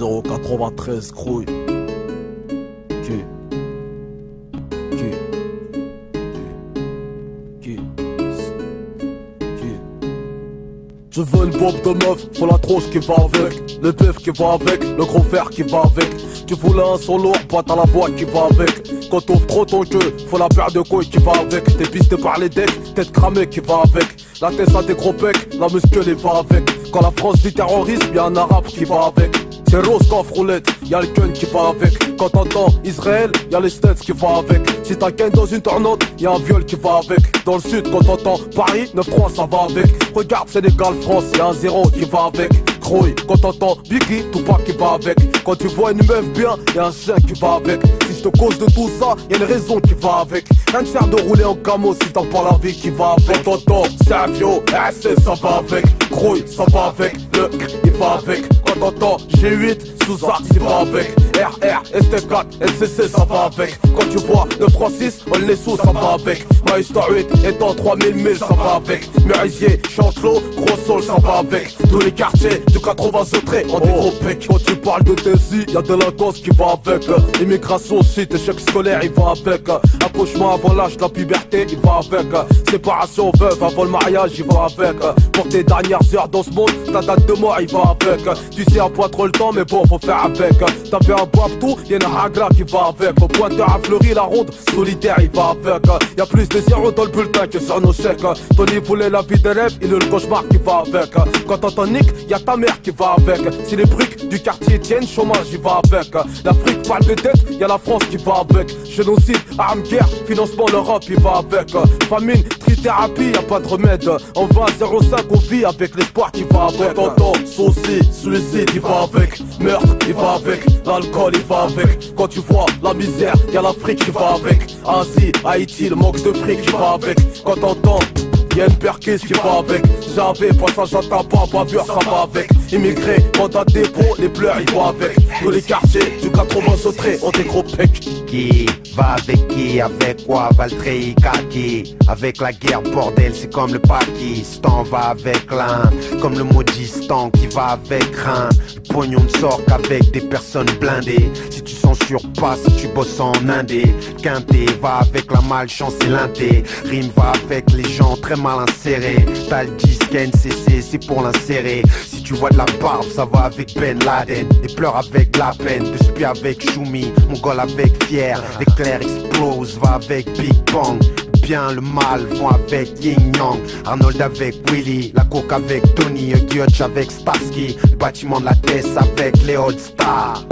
093 crouille. Qui Qui Qui Qui Tu veux une bombe de meuf, faut la tronche qui va avec, le bœuf qui va avec, le gros fer qui va avec. Tu voulais un solo, pas t'as la voix qui va avec. Quand t'ouvres trop ton jeu, faut la paire de couilles qui va avec. T'es pisté par les decks, tête cramée qui va avec. La tête à tes gros pecs, la muscle va avec. Quand la France dit terrorisme, y'a un arabe qui va avec. C'est rose coffre roulette, y'a le gun qui va avec. Quand t'entends Israël, y'a les States qui va avec. Si t'as qu'un dans une tornade, y'a un viol qui va avec. Dans le sud, quand t'entends Paris, 9-3 ça va avec. Regarde Sénégal, France, y'a un zéro qui va avec. Croy, quand t'entends Biggie, pas qui va avec. Quand tu vois une meuf bien, y'a un chien qui va avec. Si je te cause de tout ça, y'a une raison qui va avec. Rien de de rouler en camo si t'as pas la vie qui va avec. Quand t'entends Savio, RC, ça va avec. Croy, ça va avec. Le va avec. Quand t'entends G8, sous il va avec. RR, ST4, LCC, ça va avec. Quand tu vois 9 6 on les sous, ça va avec. Maestar 8 étant 3000 1000, ça va avec. Murisier, Chantelot, Gros Sol, ça va avec. Tous les quartiers du 80 secret, on est gros pec. Quand tu parles de Desi, y'a délinquance qui va avec. Immigration aussi, échec scolaire, il va avec. Accouchement avant l'âge de la puberté, il va avec. Séparation veuve avant le mariage, il va avec. Pour tes dernières heures dans ce monde, ta date de mort, il va avec. Tu sais, à point trop le temps, mais bon, faut faire avec. T'avais un tout, y'a une hagra qui va avec. Au à Fleury, la ronde, solitaire, il va avec. Y'a plus de zéro dans le bulletin que sur nos chèques. Tony voulait la vie des rêves, il est le cauchemar qui va avec. Quand t'entends Nick, y'a ta mère qui va avec. Si les briques du quartier tiennent, chômage, il va avec. L'Afrique parle de tête, y'a la France qui va avec. Génocide, armes, guerre, financement, l'Europe, il va avec. Famine, trithérapie, y'a pas de remède. En 20, 05, on vit avec l'espoir qui va avec. T'entends, souci, suicide, il va avec. Meurtre, il va avec. L'alcool, il va avec. Quand tu vois la misère, y'a l'Afrique qui va avec. Asie, Haïti, le manque de fric qui va avec. Quand t'entends Y'a une perquise qui va avec. J'avais passage à tabac, bavure ça va avec. Immigré, mandat dépôt, les pleurs ils vont avec. Tous les quartiers du 80 sautré ont des gros pecs. Qui va avec qui, avec quoi, Valtteri, kaki? Avec la guerre bordel c'est comme le Pakistan. Va avec l'un, comme le maudistan qui va avec un. Le pognon ne sort qu'avec des personnes blindées. Si tu censures pas, si tu bosses en indé Quinté va avec la malchance et l'inté Rime va avec les gens très mal inséré. T'as le disque NCC, c'est pour l'insérer. Si tu vois de la barbe, ça va avec Ben Laden. Des pleurs avec la peine, de spi avec Shumi. Mon goal avec Fier, l'éclair explose, va avec Big Bang bien, le mal vont avec Yin Yang Arnold avec Willy, la coke avec Tony, Gyotch avec Starsky Le bâtiment de la tête avec les Old Stars